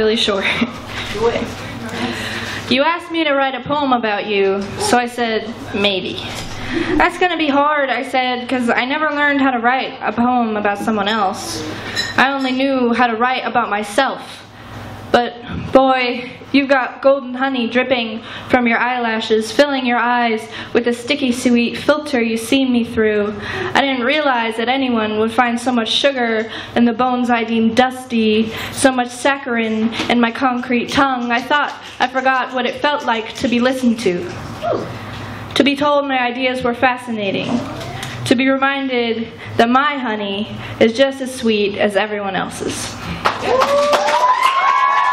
really short. You asked me to write a poem about you, so I said, maybe. That's gonna be hard, I said, because I never learned how to write a poem about someone else. I only knew how to write about myself. Boy, you've got golden honey dripping from your eyelashes, filling your eyes with a sticky sweet filter you see me through. I didn't realize that anyone would find so much sugar in the bones I deemed dusty, so much saccharin in my concrete tongue. I thought I forgot what it felt like to be listened to. To be told my ideas were fascinating. To be reminded that my honey is just as sweet as everyone else's.